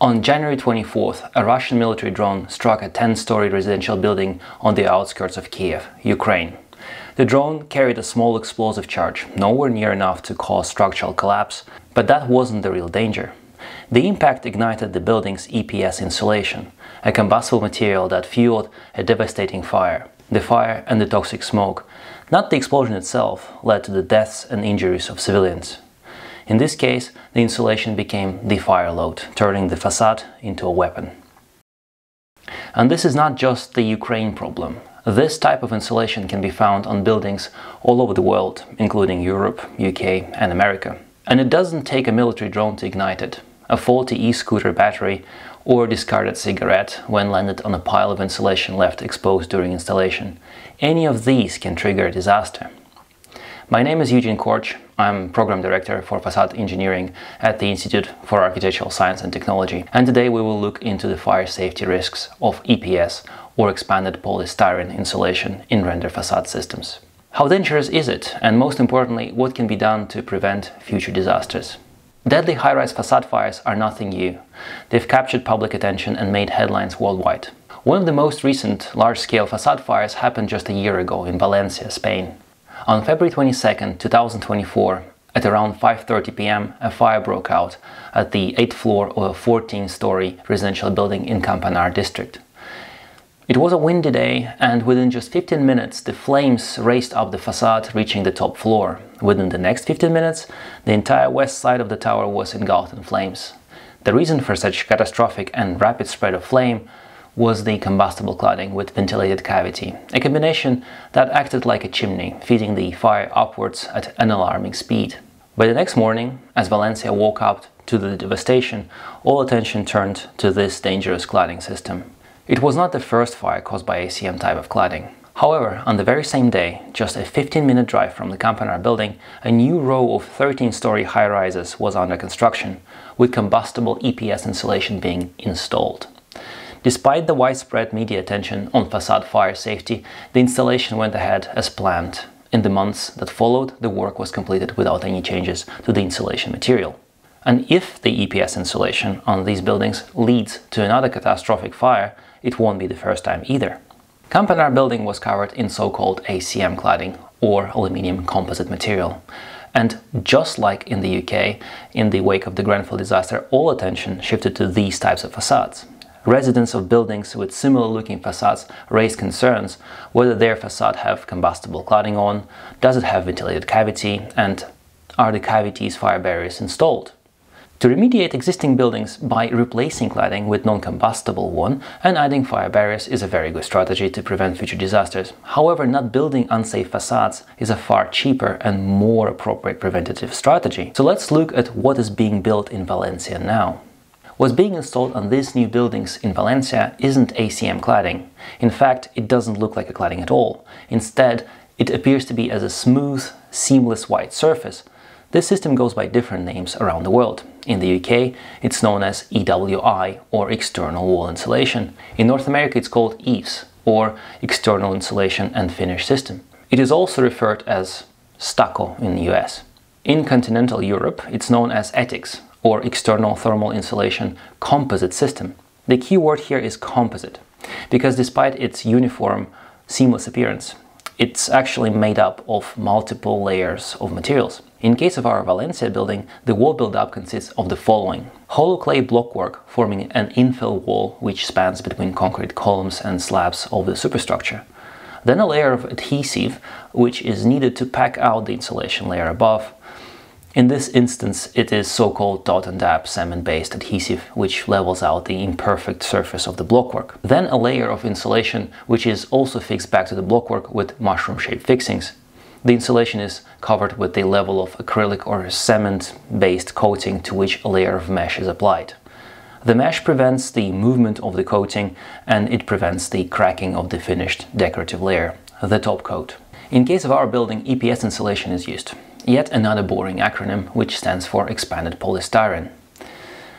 On January 24th, a Russian military drone struck a 10-story residential building on the outskirts of Kiev, Ukraine. The drone carried a small explosive charge, nowhere near enough to cause structural collapse, but that wasn't the real danger. The impact ignited the building's EPS insulation, a combustible material that fueled a devastating fire. The fire and the toxic smoke, not the explosion itself, led to the deaths and injuries of civilians. In this case, the insulation became the fire load, turning the facade into a weapon. And this is not just the Ukraine problem. This type of insulation can be found on buildings all over the world, including Europe, UK and America. And it doesn't take a military drone to ignite it. A faulty e-scooter battery or a discarded cigarette when landed on a pile of insulation left exposed during installation. Any of these can trigger a disaster. My name is Eugene Korch. I'm Program Director for Facade Engineering at the Institute for Architectural Science and Technology. And today we will look into the fire safety risks of EPS or expanded polystyrene insulation in render facade systems. How dangerous is it? And most importantly, what can be done to prevent future disasters? Deadly high-rise facade fires are nothing new. They've captured public attention and made headlines worldwide. One of the most recent large-scale facade fires happened just a year ago in Valencia, Spain. On February 22, 2024, at around 5.30 pm, a fire broke out at the 8th floor of a 14-story residential building in Campanar district. It was a windy day and within just 15 minutes the flames raced up the facade reaching the top floor. Within the next 15 minutes the entire west side of the tower was engulfed in flames. The reason for such catastrophic and rapid spread of flame was the combustible cladding with ventilated cavity, a combination that acted like a chimney, feeding the fire upwards at an alarming speed. By the next morning, as Valencia woke up to the devastation, all attention turned to this dangerous cladding system. It was not the first fire caused by ACM type of cladding. However, on the very same day, just a 15-minute drive from the Campanar building, a new row of 13-story high-rises was under construction, with combustible EPS insulation being installed. Despite the widespread media attention on facade fire safety, the installation went ahead as planned. In the months that followed, the work was completed without any changes to the insulation material. And if the EPS insulation on these buildings leads to another catastrophic fire, it won't be the first time either. Campanar building was covered in so-called ACM cladding, or aluminium composite material. And just like in the UK, in the wake of the Grenfell disaster, all attention shifted to these types of facades. Residents of buildings with similar looking facades raise concerns whether their facade have combustible cladding on, does it have ventilated cavity, and are the cavities fire barriers installed? To remediate existing buildings by replacing cladding with non-combustible one and adding fire barriers is a very good strategy to prevent future disasters. However, not building unsafe facades is a far cheaper and more appropriate preventative strategy. So let's look at what is being built in Valencia now. What's being installed on these new buildings in Valencia isn't ACM cladding. In fact, it doesn't look like a cladding at all. Instead, it appears to be as a smooth, seamless white surface this system goes by different names around the world. In the UK, it's known as EWI or External Wall Insulation. In North America, it's called EIFS or External Insulation and Finish System. It is also referred as stucco in the US. In continental Europe, it's known as ETICS or External Thermal Insulation Composite System. The key word here is composite because despite its uniform, seamless appearance, it's actually made up of multiple layers of materials. In case of our Valencia building, the wall build-up consists of the following. Hollow clay blockwork forming an infill wall which spans between concrete columns and slabs of the superstructure. Then a layer of adhesive which is needed to pack out the insulation layer above. In this instance, it is so-called dot and dab cement-based adhesive, which levels out the imperfect surface of the blockwork. Then a layer of insulation, which is also fixed back to the blockwork with mushroom-shaped fixings. The insulation is covered with a level of acrylic or cement-based coating to which a layer of mesh is applied. The mesh prevents the movement of the coating and it prevents the cracking of the finished decorative layer, the top coat. In case of our building, EPS insulation is used. Yet another boring acronym which stands for expanded polystyrene.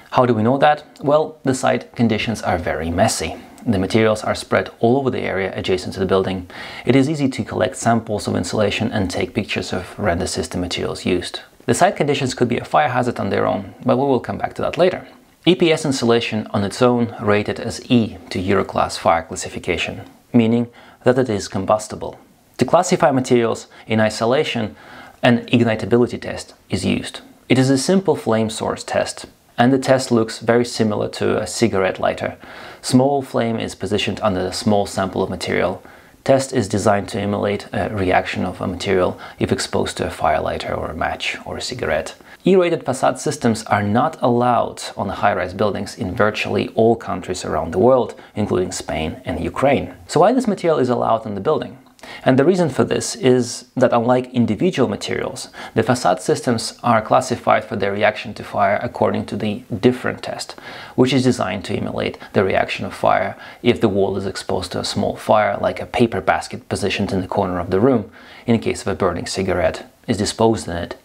How do we know that? Well, the site conditions are very messy. The materials are spread all over the area adjacent to the building. It is easy to collect samples of insulation and take pictures of render system materials used. The site conditions could be a fire hazard on their own, but we will come back to that later. EPS insulation on its own rated as E to Euroclass fire classification, meaning that it is combustible. To classify materials in isolation, an ignitability test is used. It is a simple flame source test, and the test looks very similar to a cigarette lighter. Small flame is positioned under a small sample of material. Test is designed to emulate a reaction of a material if exposed to a firelighter or a match or a cigarette. E-rated facade systems are not allowed on high-rise buildings in virtually all countries around the world, including Spain and Ukraine. So why this material is allowed on the building? And the reason for this is that unlike individual materials, the facade systems are classified for their reaction to fire according to the different test, which is designed to emulate the reaction of fire if the wall is exposed to a small fire, like a paper basket positioned in the corner of the room, in case of a burning cigarette, is disposed in it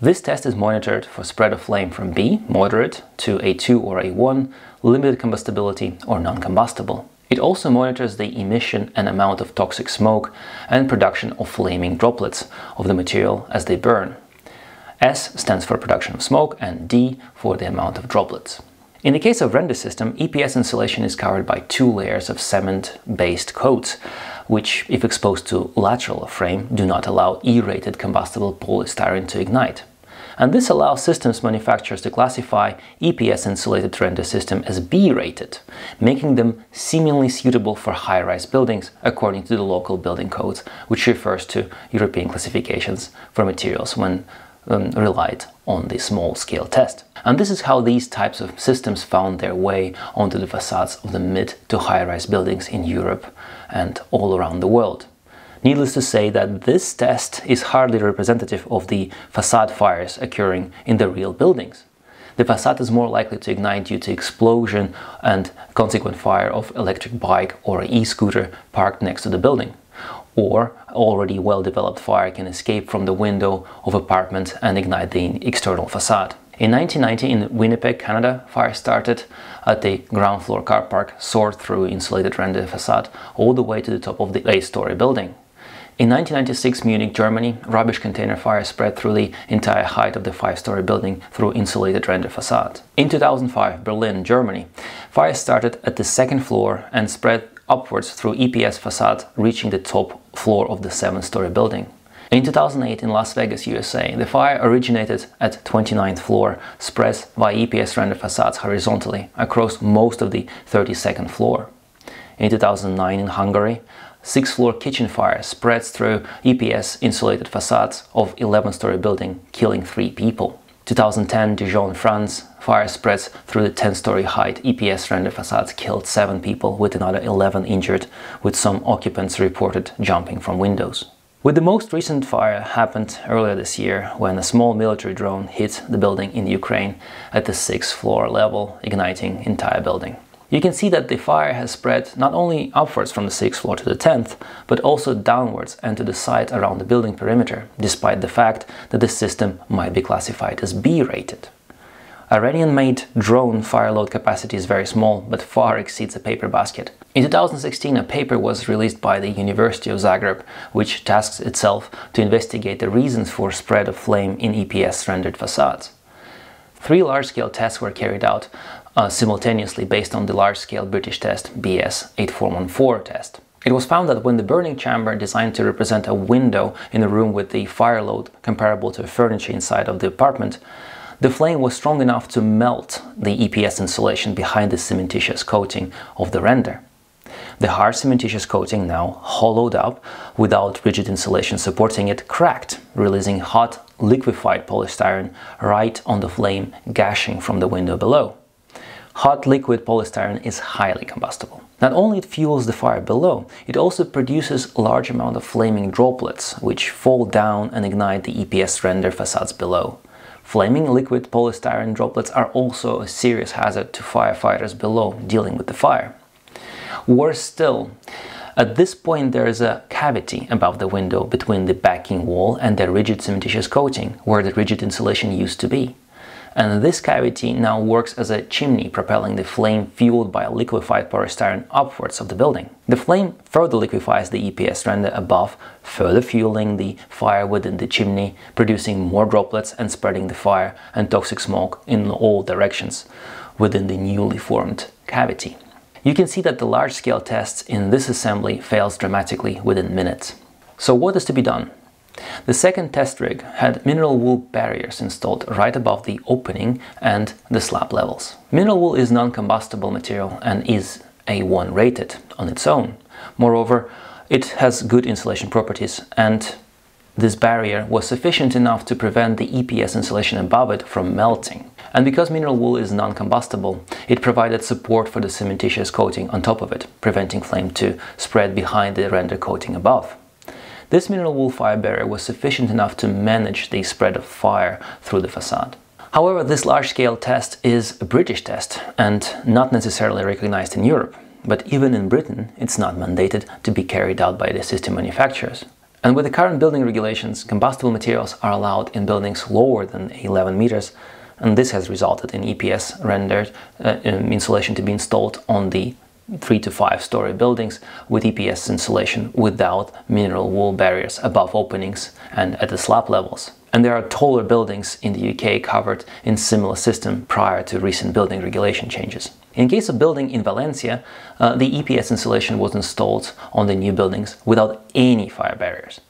this test is monitored for spread of flame from B, moderate, to A2 or A1, limited combustibility or non-combustible. It also monitors the emission and amount of toxic smoke and production of flaming droplets of the material as they burn. S stands for production of smoke and D for the amount of droplets. In the case of render system, EPS insulation is covered by two layers of cement-based coats which, if exposed to lateral frame, do not allow E-rated combustible polystyrene to ignite. And this allows systems manufacturers to classify EPS insulated render system as B-rated, making them seemingly suitable for high-rise buildings according to the local building codes, which refers to European classifications for materials when um, relied on the small-scale test. And this is how these types of systems found their way onto the facades of the mid to high-rise buildings in Europe and all around the world. Needless to say that this test is hardly representative of the facade fires occurring in the real buildings. The facade is more likely to ignite due to explosion and consequent fire of electric bike or e-scooter parked next to the building. Or already well-developed fire can escape from the window of apartment and ignite the external facade. In 1990 in Winnipeg, Canada, fire started at the ground floor car park, soared through insulated render facade all the way to the top of the eight-story building. In 1996 Munich, Germany, rubbish container fire spread through the entire height of the five-story building through insulated render facade. In 2005, Berlin, Germany, fire started at the second floor and spread upwards through EPS facade, reaching the top floor of the seven-story building. In 2008 in Las Vegas, USA, the fire originated at 29th floor, spread via EPS render facades horizontally across most of the 32nd floor. In 2009 in Hungary, six-floor kitchen fire spreads through EPS insulated facades of 11-story building, killing three people. 2010 Dijon, France, fire spreads through the 10-story height EPS render facades killed 7 people with another 11 injured, with some occupants reported jumping from windows. With the most recent fire happened earlier this year when a small military drone hit the building in Ukraine at the 6th floor level, igniting entire building. You can see that the fire has spread not only upwards from the 6th floor to the 10th, but also downwards and to the site around the building perimeter, despite the fact that the system might be classified as B-rated. Iranian-made drone fire load capacity is very small, but far exceeds a paper basket. In 2016, a paper was released by the University of Zagreb, which tasks itself to investigate the reasons for spread of flame in EPS-rendered facades. Three large-scale tests were carried out uh, simultaneously based on the large-scale British test BS 8414 test. It was found that when the burning chamber designed to represent a window in a room with the fire load comparable to furniture inside of the apartment the flame was strong enough to melt the EPS insulation behind the cementitious coating of the render. The hard cementitious coating now hollowed up without rigid insulation supporting it cracked, releasing hot liquefied polystyrene right on the flame gashing from the window below. Hot liquid polystyrene is highly combustible. Not only it fuels the fire below, it also produces large amount of flaming droplets which fall down and ignite the EPS render facades below. Flaming liquid polystyrene droplets are also a serious hazard to firefighters below dealing with the fire. Worse still, at this point there is a cavity above the window between the backing wall and the rigid cementitious coating where the rigid insulation used to be and this cavity now works as a chimney propelling the flame fueled by a liquefied polystyrene upwards of the building. The flame further liquefies the EPS render above, further fueling the fire within the chimney, producing more droplets and spreading the fire and toxic smoke in all directions, within the newly formed cavity. You can see that the large-scale tests in this assembly fails dramatically within minutes. So what is to be done? The second test rig had mineral wool barriers installed right above the opening and the slab levels. Mineral wool is non-combustible material and is A1 rated on its own. Moreover, it has good insulation properties and this barrier was sufficient enough to prevent the EPS insulation above it from melting. And because mineral wool is non-combustible, it provided support for the cementitious coating on top of it, preventing flame to spread behind the render coating above. This mineral wool fire barrier was sufficient enough to manage the spread of fire through the facade. However, this large-scale test is a British test and not necessarily recognized in Europe. But even in Britain, it's not mandated to be carried out by the system manufacturers. And with the current building regulations, combustible materials are allowed in buildings lower than 11 meters, and this has resulted in EPS rendered uh, insulation to be installed on the three to five story buildings with EPS insulation without mineral wool barriers above openings and at the slab levels. And there are taller buildings in the UK covered in similar system prior to recent building regulation changes. In case of building in Valencia, uh, the EPS insulation was installed on the new buildings without any fire barriers.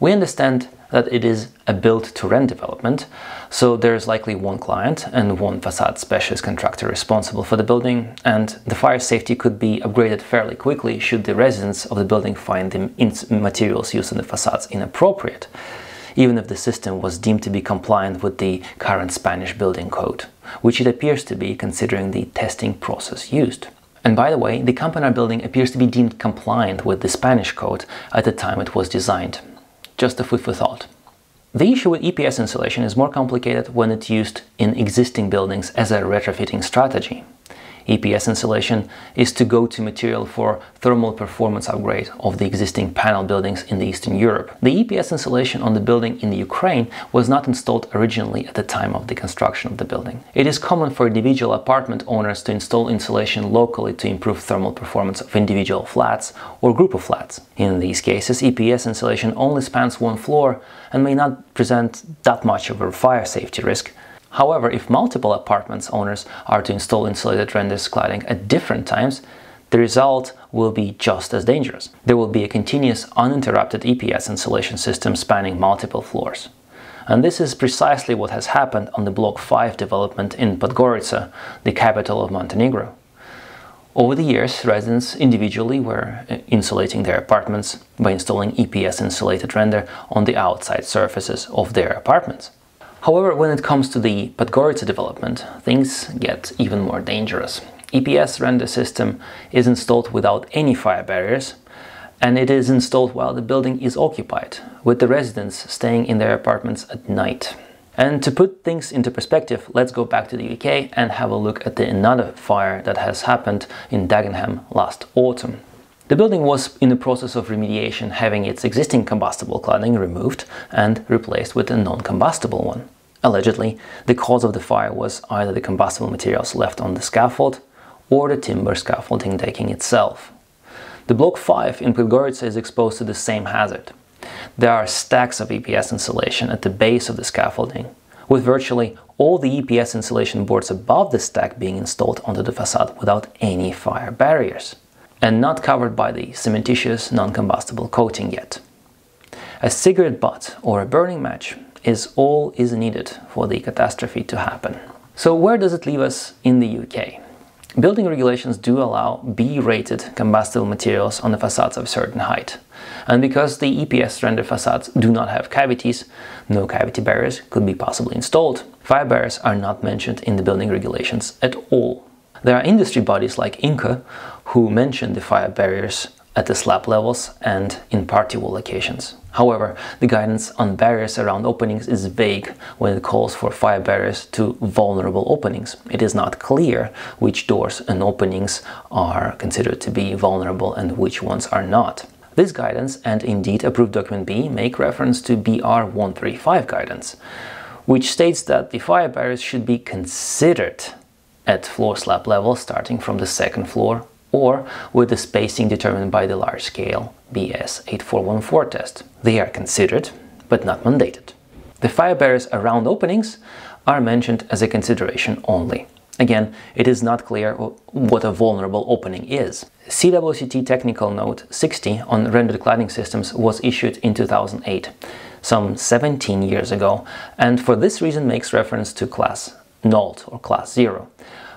We understand that it is a build-to-rent development, so there is likely one client and one facade specialist contractor responsible for the building, and the fire safety could be upgraded fairly quickly should the residents of the building find the materials used in the facades inappropriate even if the system was deemed to be compliant with the current Spanish building code, which it appears to be considering the testing process used. And by the way, the Campanar building appears to be deemed compliant with the Spanish code at the time it was designed. Just a food for thought. The issue with EPS insulation is more complicated when it's used in existing buildings as a retrofitting strategy. EPS insulation is to go-to material for thermal performance upgrade of the existing panel buildings in the Eastern Europe. The EPS insulation on the building in the Ukraine was not installed originally at the time of the construction of the building. It is common for individual apartment owners to install insulation locally to improve thermal performance of individual flats or group of flats. In these cases, EPS insulation only spans one floor and may not present that much of a fire safety risk, However, if multiple apartments owners are to install insulated renders cladding at different times, the result will be just as dangerous. There will be a continuous uninterrupted EPS insulation system spanning multiple floors. And this is precisely what has happened on the Block 5 development in Podgorica, the capital of Montenegro. Over the years, residents individually were uh, insulating their apartments by installing EPS insulated render on the outside surfaces of their apartments. However, when it comes to the Podgorica development, things get even more dangerous. EPS render system is installed without any fire barriers, and it is installed while the building is occupied, with the residents staying in their apartments at night. And to put things into perspective, let's go back to the UK and have a look at the another fire that has happened in Dagenham last autumn. The building was in the process of remediation, having its existing combustible cladding removed and replaced with a non-combustible one. Allegedly, the cause of the fire was either the combustible materials left on the scaffold or the timber scaffolding decking itself. The Block 5 in Podgorica is exposed to the same hazard. There are stacks of EPS insulation at the base of the scaffolding, with virtually all the EPS insulation boards above the stack being installed onto the facade without any fire barriers, and not covered by the cementitious non-combustible coating yet. A cigarette butt or a burning match is all is needed for the catastrophe to happen. So where does it leave us in the UK? Building regulations do allow B-rated combustible materials on the facades of a certain height. And because the EPS render facades do not have cavities, no cavity barriers could be possibly installed. Fire barriers are not mentioned in the building regulations at all. There are industry bodies like INCA who mention the fire barriers at the slab levels and in party wall locations. However, the guidance on barriers around openings is vague when it calls for fire barriers to vulnerable openings. It is not clear which doors and openings are considered to be vulnerable and which ones are not. This guidance and indeed approved document B make reference to BR 135 guidance, which states that the fire barriers should be considered at floor slab level starting from the second floor or with the spacing determined by the large-scale BS8414 test. They are considered, but not mandated. The fire barriers around openings are mentioned as a consideration only. Again, it is not clear what a vulnerable opening is. CWCT Technical Note 60 on rendered cladding systems was issued in 2008, some 17 years ago, and for this reason makes reference to class 0 or class 0.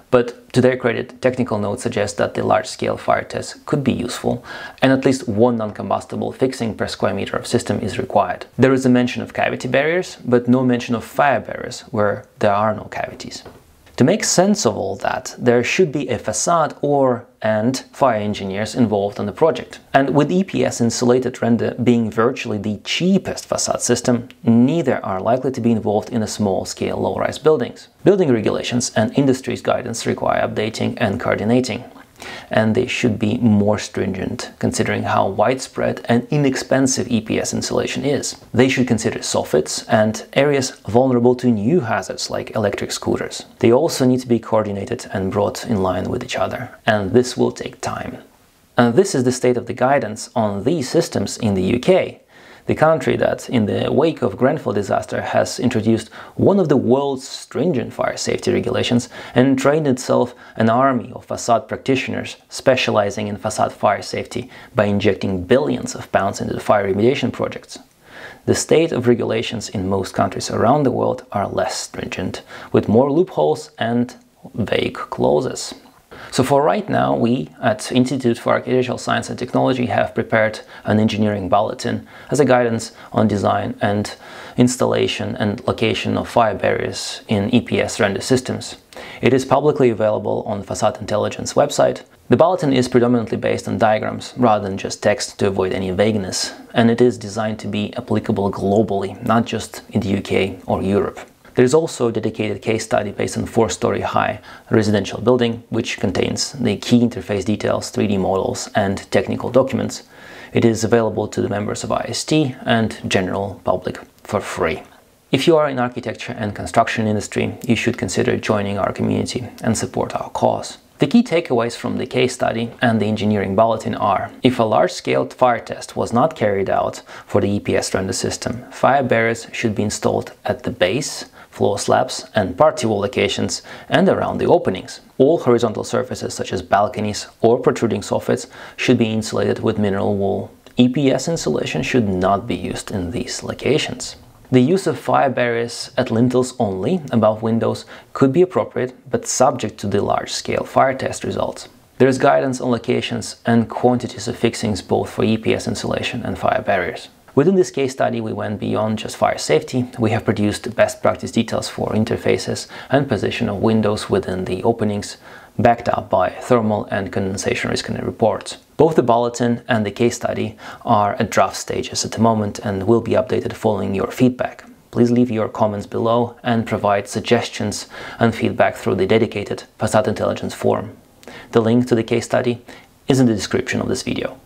But to their credit, technical notes suggest that the large-scale fire test could be useful, and at least one non-combustible fixing per square meter of system is required. There is a mention of cavity barriers, but no mention of fire barriers, where there are no cavities. To make sense of all that, there should be a facade or and fire engineers involved on the project. And with EPS insulated render being virtually the cheapest facade system, neither are likely to be involved in a small-scale low-rise buildings. Building regulations and industry's guidance require updating and coordinating and they should be more stringent considering how widespread and inexpensive EPS insulation is. They should consider soffits and areas vulnerable to new hazards like electric scooters. They also need to be coordinated and brought in line with each other, and this will take time. And this is the state of the guidance on these systems in the UK the country that, in the wake of Grenfell disaster, has introduced one of the world's stringent fire safety regulations and trained itself an army of facade practitioners specializing in facade fire safety by injecting billions of pounds into the fire remediation projects. The state of regulations in most countries around the world are less stringent, with more loopholes and vague clauses. So for right now, we at Institute for Architectural Science and Technology have prepared an engineering bulletin as a guidance on design and installation and location of fire barriers in EPS render systems. It is publicly available on Facade Intelligence website. The bulletin is predominantly based on diagrams rather than just text to avoid any vagueness, and it is designed to be applicable globally, not just in the UK or Europe. There is also a dedicated case study based on four-story high residential building, which contains the key interface details, 3D models, and technical documents. It is available to the members of IAST and general public for free. If you are in architecture and construction industry, you should consider joining our community and support our cause. The key takeaways from the case study and the engineering bulletin are if a large-scale fire test was not carried out for the EPS render system, fire barriers should be installed at the base, floor slabs and party wall locations and around the openings. All horizontal surfaces such as balconies or protruding soffits should be insulated with mineral wool. EPS insulation should not be used in these locations. The use of fire barriers at lintels only above windows could be appropriate but subject to the large-scale fire test results. There is guidance on locations and quantities of fixings both for EPS insulation and fire barriers. Within this case study, we went beyond just fire safety. We have produced best practice details for interfaces and position of windows within the openings, backed up by thermal and condensation risk reports. Both the bulletin and the case study are at draft stages at the moment and will be updated following your feedback. Please leave your comments below and provide suggestions and feedback through the dedicated Facade Intelligence forum. The link to the case study is in the description of this video.